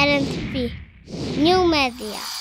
LNP New Media.